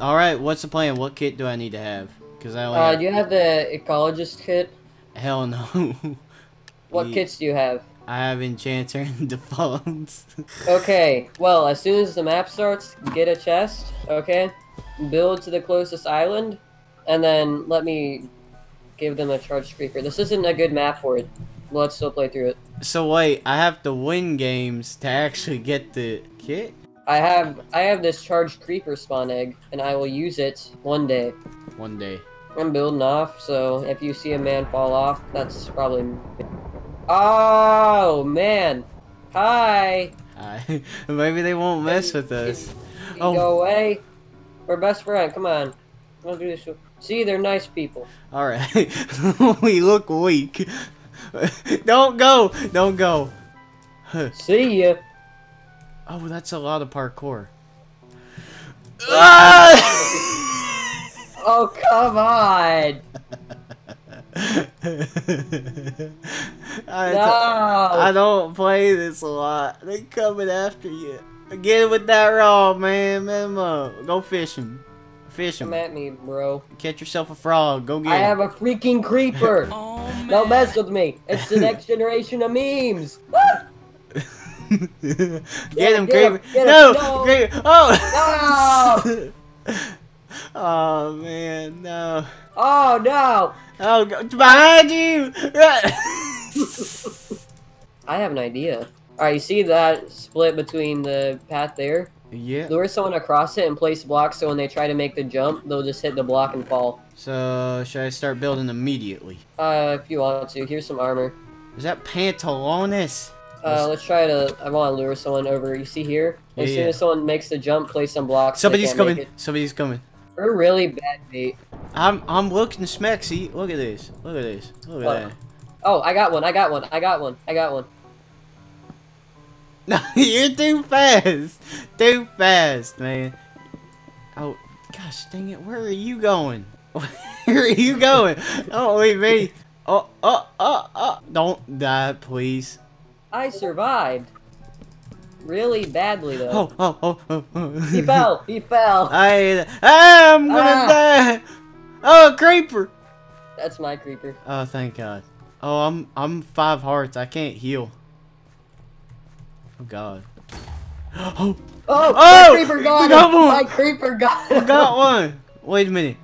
All right, what's the plan? What kit do I need to have? Because I only Uh, have... do you have the ecologist kit? hell no. What Ye- kits do you have? I have enchanter and defaults. Okay, well, as soon as the map starts, get a chest, okay? Build to the closest island, and then let me give them a charged creeper. This isn't a good map for it. Let's still play through it. so wait, I have to win games to actually get the kit. I have I have this charged creeper spawn egg, and I will use it one day. One day. I'm building off, so if you see a man fall off, that's probably. Oh man! Hi. Hi. maybe they won't mess with us. Oh. Go away. We're best friend. Come on. Don't do this. See, they're nice people. All right, we look weak. Don't go. Don't go. See ya. Oh, that's a lot of parkour. Oh come on! I, No. I don't play this a lot. They coming after you. Get with that raw, man. Memo. Uh, go fishing. Fish Come at me, bro. Catch yourself a frog. Go get I him. have a freaking creeper. Don't mess with me. It's the next generation of memes. Get him, get him, Creeper. get him. No, No. Oh. oh man, no. Oh no! Oh, go- behind you. I have an idea. Alright, you see that split between the path there? yeah. Lure someone across it and place blocks so when they try to make the jump, they'll just hit the block and fall. So should I start building immediately? Uh, if you want to. Here's some armor. Is that pantalones? Uh, let's try to. I want to lure someone over. You see here? As Yeah, soon yeah. as someone makes the jump, place some blocks. Somebody's coming. Somebody's coming. We're really bad bait. I'm I'm looking smexy. Look at this. Look at this. Look at that. Oh, I got one. I got one. I got one. I got one. No, you're too fast. Too fast, man. Oh, gosh dang it. Where are you going? Where are you going? Don't leave me. Oh, oh, oh, oh. Don't die, please. I survived. Really badly though. Oh, oh, oh, oh. oh. He fell. He fell. I, I'm gonna Ah. die. Oh, creeper. That's my creeper. Oh, thank God. Oh, I'm I'm five hearts. I can't heal. Oh God. Oh, Oh, Oh, my creeper got got one. My creeper got I him. got one. Wait a minute.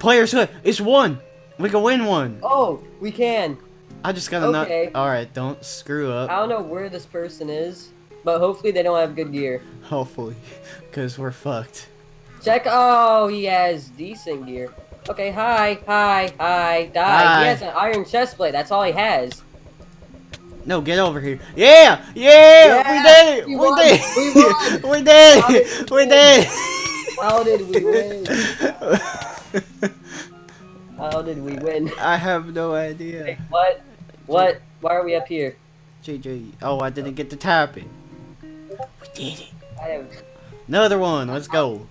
Player select. It's one. We can win one. Oh, we can. I just gotta Okay. not. All right, don't screw up. I don't know where this person is, but hopefully they don't have good gear. Hopefully, because we're fucked. Check. Oh, he has decent gear. Okay, hi, hi, hi, die. Hi. He has an iron chest plate. That's all he has. No, get over here. Yeah, yeah, we did it. we We, did. we it. won. we did. It. We we did. How did we win? How did we win? I have no idea. Wait, what? What? Why are we up here? JJ. Oh, I didn't get to tap it. We did it. I have. Another one. Let's go.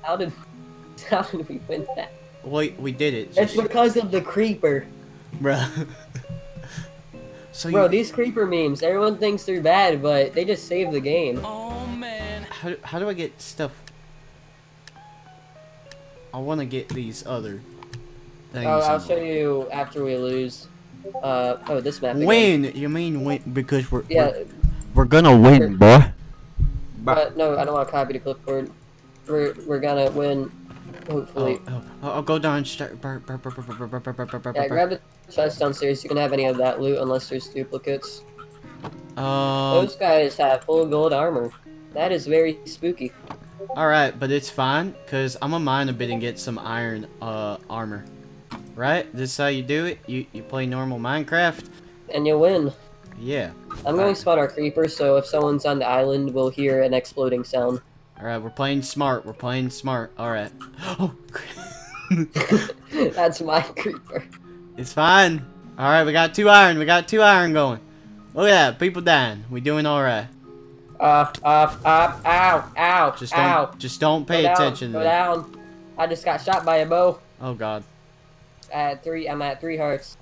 How did? How did we win that? Wait, we did it. It's because of the creeper, Bruh. so bro. you, These creeper memes. Everyone thinks they're bad, but they just save the game. how, do- how do I get stuff? I want to get these other Oh, I'll show you after we lose. Uh, oh, this map. Again. Win. You mean win because we're yeah. We're, we're gonna win, boy. But no, I don't want to copy the clipboard. We're we're gonna win. Hopefully. Oh, oh, oh, go down. Start, bur, yeah, grab the chest downstairs. You can have any of that loot unless there's duplicates. Um, Those guys have full gold armor. That is very spooky. Alright, but it's fine, because I'm going to mine a bit and get some iron uh, armor. Right? This is how you do it. You you play normal Minecraft. And you win. Yeah. I'm going to spot our creeper, so if someone's on the island, we'll hear an exploding sound. All right, we're playing smart. We're playing smart. All right. Oh. That's my creeper. It's fine. All right, we got two iron. We got two iron going. Look at that. People dying. We doing all right. Up, up, up, ow, ow, Just don't. ow. Just don't pay Go down, attention Go to that. down. I just got shot by a bow. Oh God. At three, I'm at three hearts.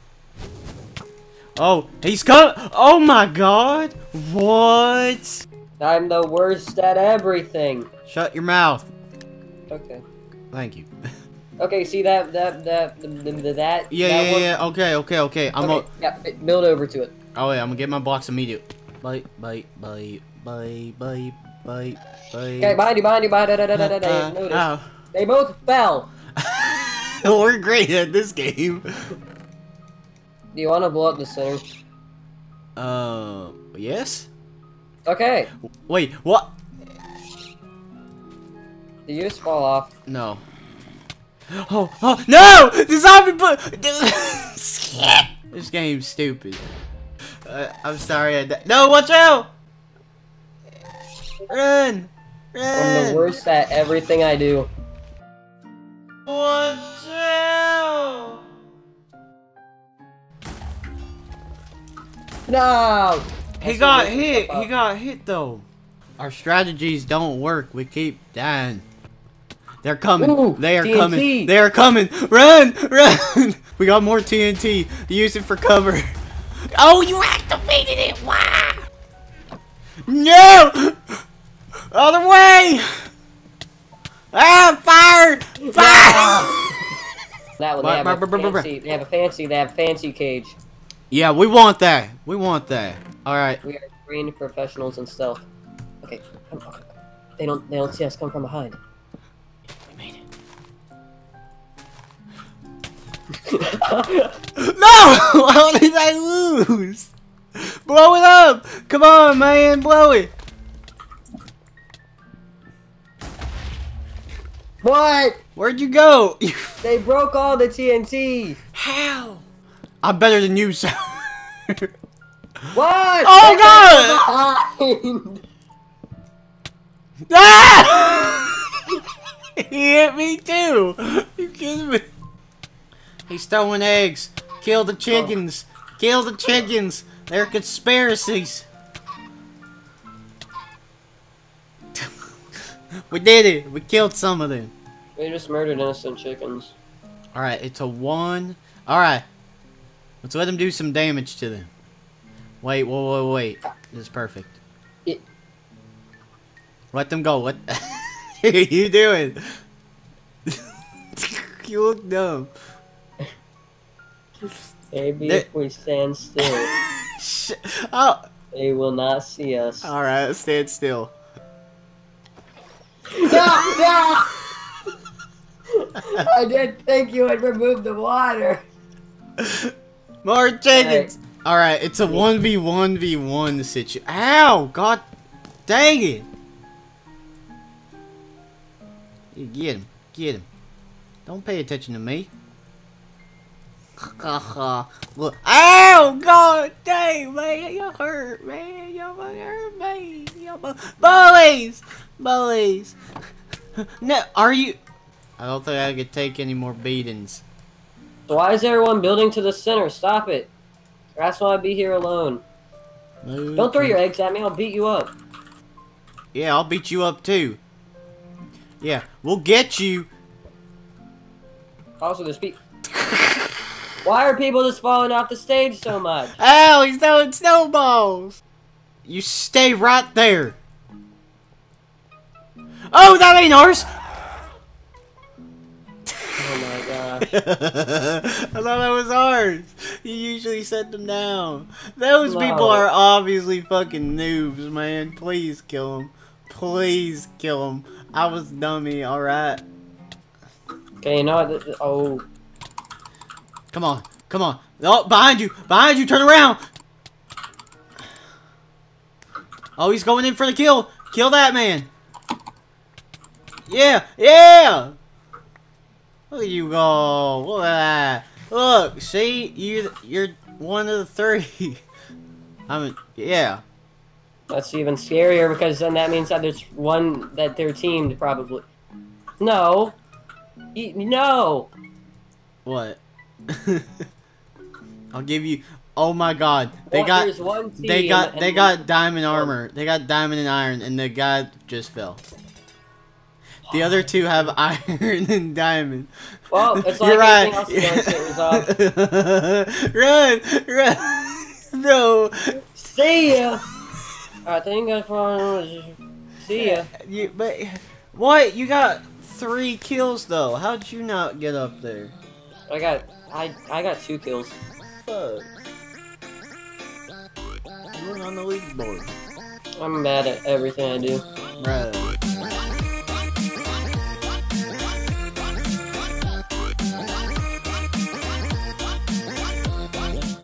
Oh, he's coming. Oh my God. What? I'm the worst at everything. Shut your mouth. Okay. Thank you. Okay, see that that that the, the, that Yeah, that yeah, one? yeah. Okay, okay, okay. I'm Okay, a, yeah, build over to it. Oh yeah, I'm gonna get my blocks immediate. Bye, bye, bye, bye, bye, bye, bye. Okay, behind you, behind you, behind you. Da, da, da, da, da, Uh, Notice. ow. They both fell. We're great at this game. Do you want to blow up the center? Uh, yes. Okay. Wait, what? Did you just fall off? No. Oh, oh, no! The zombie bu- This game's stupid. Uh, I'm sorry. I no, watch out! Run! Run! I'm the worst at everything I do. No! He That's got hit. He got hit though. Our strategies don't work. We keep dying. They're coming. Ooh, they are TNT. coming. They are coming. Run! Run! we got more TNT. Use it for cover. Oh, you activated it. Why? No! Other way! Ah, fire! Fire! That one, they have, a fancy, they have a fancy, they have a fancy cage. Yeah, we want that. We want that. All right. We are trained professionals in stealth. Okay, come on. They don't, they don't see us come from behind. We made it. No! How did I lose? Blow it up! Come on, man, blow it! what? Where'd you go? They broke all the TNT. How? I'm better than you, sir. What? Oh, They God! got behind. ah! he hit me too. You kidding me? He's throwing eggs. Kill the chickens. Kill the chickens. They're conspiracies. we did it. We killed some of them. They just murdered innocent chickens. Alright, it's a one. Alright. Let's let him do some damage to them. Wait, wait, wait, wait. This is perfect. It- Let them go. What are you doing? you look dumb. Maybe They- if we stand still, oh, they will not see us. alright, stand still. no, no! I didn't think you would remove the water. More chickens! Alright, it's a 1v1v1 situation. Ow! God dang it! You get him. Get him. Don't pay attention to me. Look. Ow! God dang, man! You hurt, man! You hurt me! You bu- bullies! Bullies! No, are you... I don't think I could take any more beatings. So why is everyone building to the center? Stop it. That's why I be here alone. Don't throw your eggs at me, I'll beat you up. Yeah, I'll beat you up too. Yeah, we'll get you. Also, there's people. Why are people just falling off the stage so much? Ow, he's throwing snowballs. You stay right there. Oh, that ain't ours. I thought that was ours. You usually set them down. Those people are obviously fucking noobs, man. Please kill them. Please kill them. I was dummy, alright? Okay, you know what? Oh, Come on, come on. Oh, behind you, behind you, turn around. Oh, he's going in for the kill. Kill that man. Yeah, yeah. Look at you go. Look at that. Look, see, you you're one of the three. I mean, yeah. that's even scarier because then that means that there's one that they're teamed probably. No. No. What? I'll give you. Oh my God, they Well, got. There's one team. They got they got diamond armor. They got diamond and iron, and the guy just fell. The other two have iron and diamond. Well, it's like You're right. anything else run, run, no. See ya. I think I found. See ya. You, but what? You got three kills though. How'd you not get up there? I got I I got two kills. Fuck. You were on the leaderboard. I'm mad at everything I do. Right.